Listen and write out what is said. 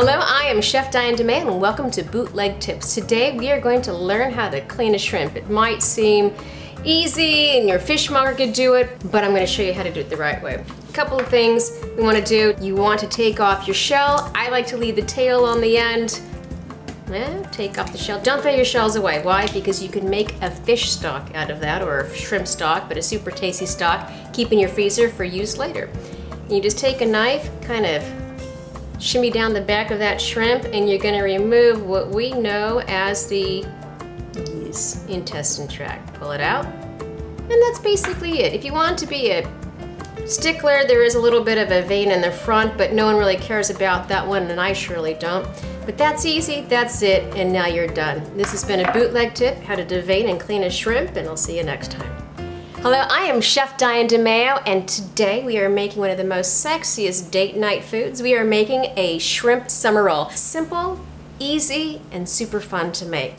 Hello, I am Chef Diane DiMeo and welcome to Bootleg Tips. Today we are going to learn how to clean a shrimp. It might seem easy and your fishmonger could do it, but I'm going to show you how to do it the right way. A couple of things we want to do. You want to take off your shell. I like to leave the tail on the end. Eh, take off the shell. Don't throw your shells away. Why? Because you can make a fish stock out of that or a shrimp stock, but a super tasty stock. Keep in your freezer for use later. You just take a knife, kind of shimmy down the back of that shrimp and you're gonna remove what we know as the intestine tract. Pull it out and that's basically it. If you want to be a stickler, there is a little bit of a vein in the front, but no one really cares about that one and I surely don't. But that's easy, that's it, and now you're done. This has been a bootleg tip, how to devein and clean a shrimp, and I'll see you next time. Hello, I am Chef Diane DiMeo, and today we are making one of the most sexiest date night foods. We are making a shrimp summer roll. Simple, easy, and super fun to make.